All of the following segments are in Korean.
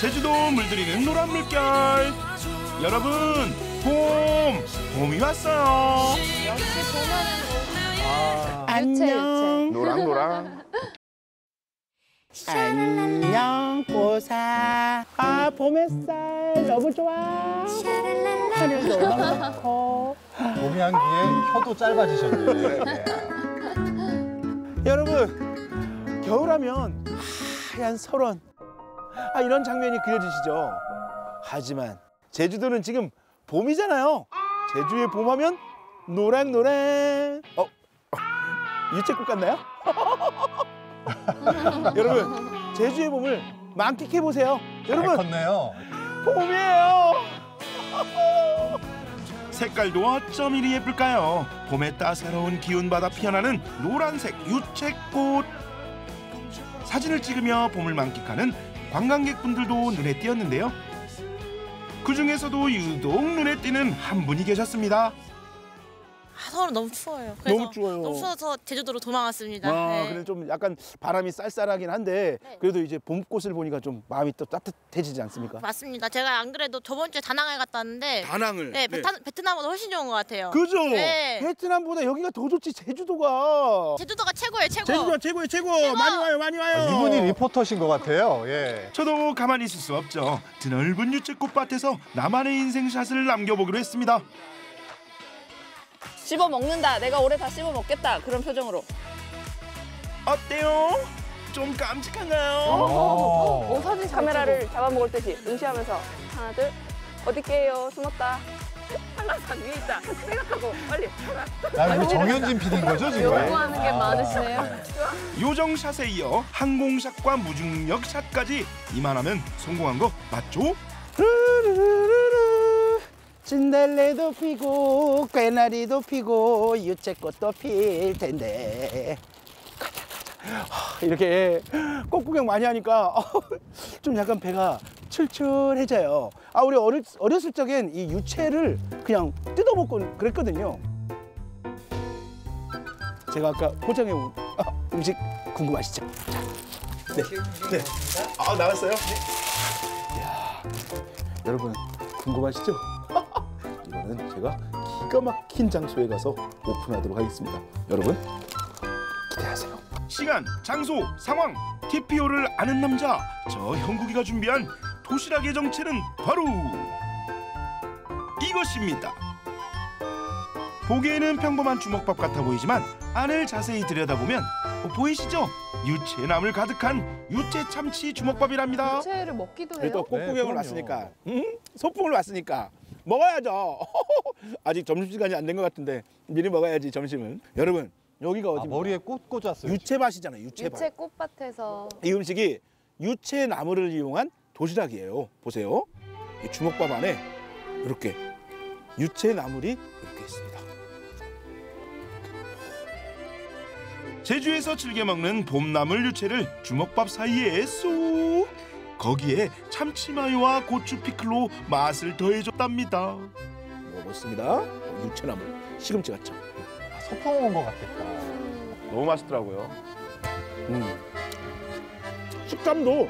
제주도 물들이는 노란 물결. 여러분, 봄, 봄이 왔어요. 역시 봄하는 아, 안녕. 노랑노랑. 안녕 보사 아 봄 햇살 너무 좋아 하늘도 너무 좋고 봄 향기에 혀도 짧아지셨네. 여러분 겨울하면 하얀 설원 아 이런 장면이 그려지시죠 하지만 제주도는 지금 봄이잖아요 제주의 봄하면 노랑노랑 어 유채꽃 같나요? 여러분 제주의 봄을 만끽해 보세요 잘 여러분 컸네요. 봄이에요 색깔도 어쩜 이리 예쁠까요? 봄의 따사로운 기운 받아 피어나는 노란색 유채꽃. 사진을 찍으며 봄을 만끽하는 관광객분들도 눈에 띄었는데요. 그 중에서도 유독 눈에 띄는 한 분이 계셨습니다. 아, 서울은 너무 추워요. 그래서 너무 추워요. 너무 추워서 제주도로 도망왔습니다. 아, 네. 근데 좀 약간 바람이 쌀쌀하긴 한데 그래도 이제 봄꽃을 보니까 좀 마음이 또 따뜻해지지 않습니까? 맞습니다. 제가 안 그래도 저번 주에 다낭을 갔다 왔는데 다낭을. 네, 베트, 베트남보다 훨씬 좋은 것 같아요. 그죠? 네. 베트남보다 여기가 더 좋지 제주도가. 제주도가 최고예요, 최고. 제주도가 최고의 최고. 많이 와요, 많이 와요. 아, 이분이 리포터신 것 같아요. 예. 저도 가만히 있을 수 없죠. 드넓은 유채꽃밭에서 나만의 인생샷을 남겨보기로 했습니다. 씹어 먹는다. 내가 올해 다 씹어 먹겠다. 그런 표정으로. 어때요? 좀 깜찍한가요? 어. 오 사진 카메라를 잡아먹을 듯이 응시하면서 하나 둘 어디 게요 숨었다. 한강산 위에 있다. 생각하고 빨리. 나 이거 정현진 PD인 거죠 지금? 요구하는 게 많으시네요. 요정샷에 이어 항공샷과 무중력 샷까지 이만하면 성공한 거 맞죠? 진달래도 피고 꽹나리도 피고 유채꽃도 필 텐데. 이렇게 꽃 구경 많이 하니까 좀 약간 배가 출출해져요. 아 우리 어렸, 어렸을 적엔 이 유채를 그냥 뜯어먹고 그랬거든요. 제가 아까 포장해 온 아, 음식 궁금하시죠? 자, 네, 네. 아 나왔어요? 네. 이야, 여러분 궁금하시죠? 이거는 제가 기가 막힌 장소에 가서 오픈하도록 하겠습니다. 여러분 기대하세요. 시간, 장소, 상황, TPO를 아는 남자 저 형국이가 준비한 도시락의 정체는 바로 이것입니다. 보기에는 평범한 주먹밥 같아 보이지만 안을 자세히 들여다보면 어, 보이시죠? 유채나물 가득한 유채 참치 주먹밥이랍니다. 채를 먹기도 그래도 꽃 네, 구경을 그럼요. 왔으니까, 응? 소풍을 왔으니까 먹어야죠. 아직 점심 시간이 안 된 것 같은데 미리 먹어야지 점심은. 여러분 여기가 아, 어디입니까? 머리에 꽃 꽂았어요. 유채밭이잖아요. 유채밭. 유채 꽃밭에서 이 음식이 유채 나물을 이용한 도시락이에요. 보세요. 이 주먹밥 안에 이렇게 유채 나물이 이렇게 있습니다. 제주에서 즐겨 먹는 봄나물 유채를 주먹밥 사이에 쏙 거기에 참치마요와 고추 피클로 맛을 더해줬답니다. 먹었습니다. 유채 나물 시금치 같죠. 아, 소풍 온것 같겠다. 너무 맛있더라고요. 음. 식감도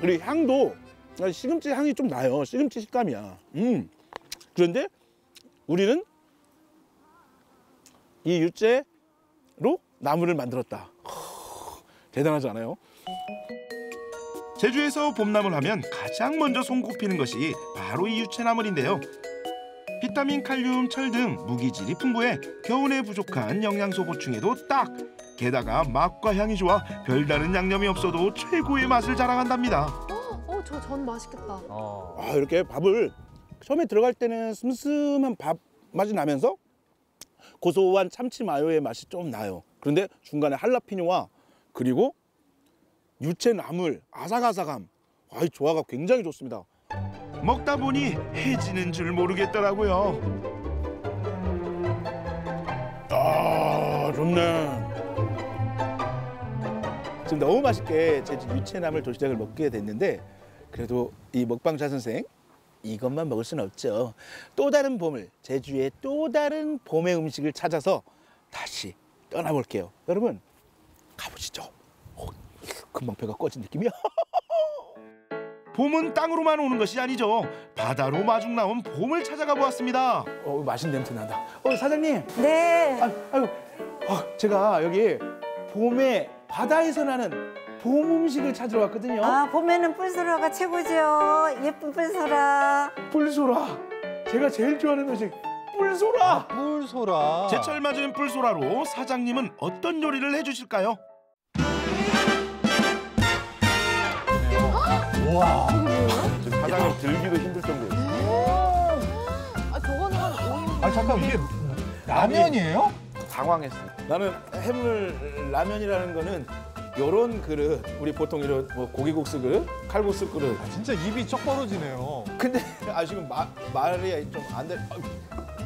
그리고 향도 시금치 향이 좀 나요. 시금치 식감이야. 음. 그런데 우리는 이 유채로 나물을 만들었다. 허, 대단하지 않아요? 제주에서 봄나물 하면 가장 먼저 손꼽히는 것이 바로 이 유채나물인데요. 비타민, 칼륨, 철 등 무기질이 풍부해 겨울에 부족한 영양소 보충에도 딱. 게다가 맛과 향이 좋아 별다른 양념이 없어도 최고의 맛을 자랑한답니다. 어, 저 전 맛있겠다. 어. 아, 이렇게 밥을 처음에 들어갈 때는 슴슴한 밥 맛이 나면서 고소한 참치 마요의 맛이 좀 나요. 그런데 중간에 할라피뇨와 그리고 유채 나물 아삭아삭함 아, 이 조화가 굉장히 좋습니다. 먹다 보니 해지는 줄 모르겠더라고요. 아, 좋네. 지금 너무 맛있게 제주 유채나물 도시락을 먹게 됐는데 그래도 이 먹방자 선생 이것만 먹을 수는 없죠. 또 다른 봄을 제주의 또 다른 봄의 음식을 찾아서 다시 떠나볼게요. 여러분 가보시죠. 어, 금방 배가 꺼진 느낌이야. 봄은 땅으로만 오는 것이 아니죠. 바다로 마중 나온 봄을 찾아가 보았습니다. 어, 맛있는 냄새 난다. 어, 사장님. 네. 아, 아유, 어, 제가 여기 봄에 바다에서 나는 봄 음식을 찾으러 왔거든요. 아, 봄에는 뿔소라가 최고죠. 예쁜 뿔소라. 뿔소라. 제가 제일 좋아하는 음식 뿔소라. 뿔소라. 제철 맞은 뿔소라로 사장님은 어떤 요리를 해주실까요? 우와. 지금 사장님 들기도 힘들 정도였어요. 아 저거는 한 5인. 아 잠깐 이게 라면이에요? 당황했어요. 나는 해물 라면이라는 거는 요런 그릇, 우리 보통 이런 뭐 고기국수 그릇, 칼국수 그릇. 아, 진짜 입이 쩍 벌어지네요. 근데 아 지금 마, 말이 좀안 돼.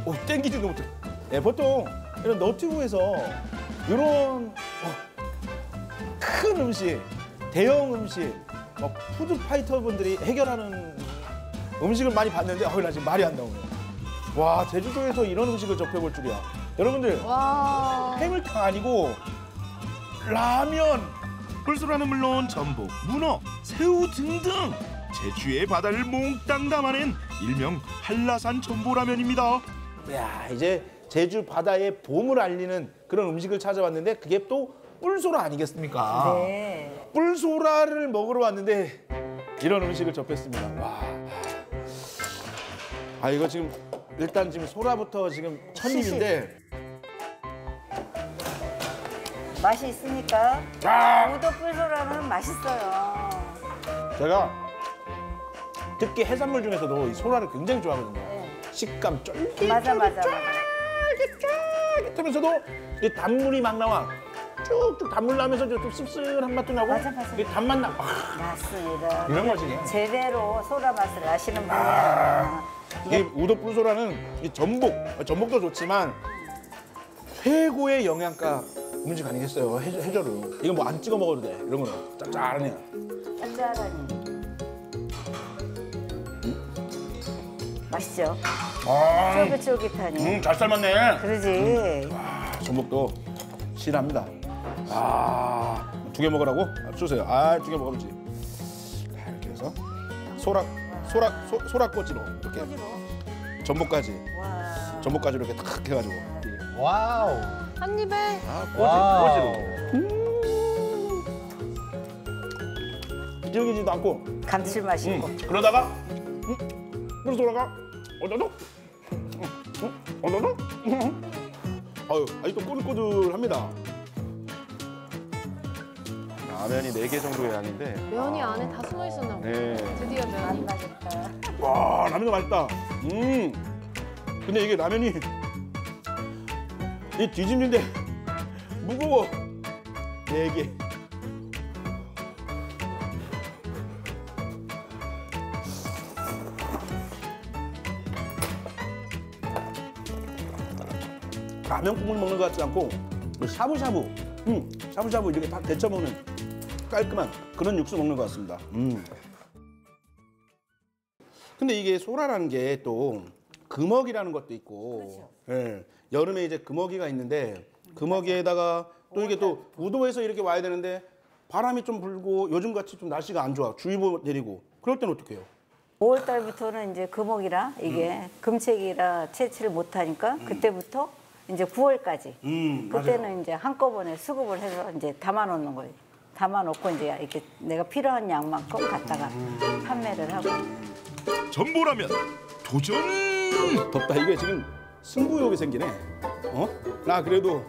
오 땡기지도 못해. 예, 보통 이런 너튜브에서 이런 어, 큰 음식, 대형 음식, 막 food fighter 분들이 해결하는 음식을 많이 봤는데, 어나 지금 말이 안 나오네. 와 제주도에서 이런 음식을 접해볼 줄이야. 여러분들 와. 해물탕 아니고 라면. 뿔소라는 물론 전복, 문어, 새우 등등 제주의 바다를 몽땅 담아낸 일명 한라산 전보라면입니다. 야 이제 제주 바다의 봄을 알리는 그런 음식을 찾아왔는데 그게 또 뿔소라 아니겠습니까? 네. 뿔소라를 먹으러 왔는데 이런 음식을 접했습니다. 와. 아 이거 지금 일단 지금 소라부터 지금 첫입인데 맛이 있으니까. 아! 우도 뿔소라는 맛있어요. 제가 특히 해산물 중에서도 이 소라를 굉장히 좋아하거든요. 네. 식감 쫄깃 맞아, 맞아, 맞아. 쫄깃하면서도 이 단물이 막 나와. 쭉쭉 단물 나면서 좀 씁쓸한 맛도 나고 맞아, 맞아. 이 단맛 나. 아, 맞습니다. 이런 맛이네. 제대로 소라 맛을 아시는 분이야. 이게 우도 뿔소라는 이 전복, 전복도 좋지만 최고의 영양가 음식 아니겠어요? 해, 해조류. 이거 뭐 안 찍어 먹어도 돼. 이런 거는 짭짤하네. 짭짤하니. 맛있죠? 아, 쫄깃쫄깃하니. 음, 잘 삶았네. 그러지. 전복도 실합니다. 아, 두 개 먹으라고? 아, 주세요. 아, 두 개 먹으면 자, 이렇게 해서 소라, 소라, 소, 소라꼬지로 이렇게 전복까지, 와. 전복까지 이렇게 탁 해가지고. wow. 한 입에 아, wow. 질기지도 않고 감칠맛이 있고. 음, 그러다가 음, 그래서 돌아가 어쩌죠? 어쩌죠? 아유 아직도 꼬들꼬들합니다. 라면이 4개 정도의 양인데. 면이 안에 다 숨어 있었나 보다. 네. 드디어 면이. 안 나겠다. 와 라면도 맛있다. 음 근데 이게 라면이 이 뒤집는데 무거워 네 개. 라면 국물 먹는 것 같지 않고 그 샤브샤브, 음, 샤브샤브 이렇게 딱 데쳐 먹는 깔끔한 그런 육수 먹는 것 같습니다. 음. 근데 이게 소라라는 게 또 금어기라는 것도 있고, 예, 여름에 이제 금어기가 있는데 금어기에다가 또 이게 또 우도에서 이렇게 와야 되는데 바람이 좀 불고 요즘 같이 좀 날씨가 안 좋아 주의보 내리고 그럴 때는 어떻게 해요? 5월 달부터는 이제 금옥이라 이게 금책이라 채취를 못 하니까 그때부터 이제 9월까지 음, 그때는 이제 한꺼번에 수급을 해서 이제 담아 놓는 거예요. 담아 놓고 이제 이렇게 내가 필요한 양만큼 갖다가 판매를 하고 전보라면 도전! 덥다 이게 지금 승부욕이 생기네. 어? 나 그래도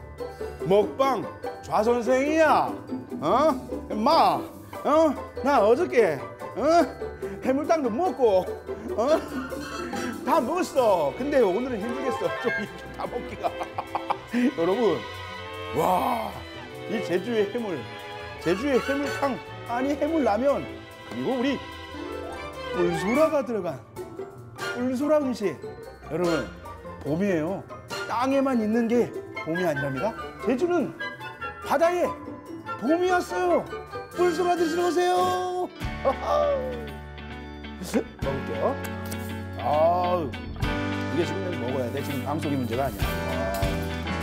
먹방 좌 선생이야. 어? 마. 어? 나 어저께 어? 해물탕도 먹고 어? 다 먹었어. 근데 오늘은 힘들겠어. 좀 이렇게 다 먹기가. 여러분, 와, 이 제주의 해물, 제주의 해물탕 아니 해물라면 그리고 우리 꿀소라가 들어간 꿀소라 음식. 여러분 봄이에요. 땅에만 있는 게 봄이 아니랍니다. 제주는 바다에 봄이 왔어요. 꿀소라 드시러 오세요. 먹을게요. 아우 이게 지금 먹어야 돼. 지금 방송이 문제가 아니야. 와.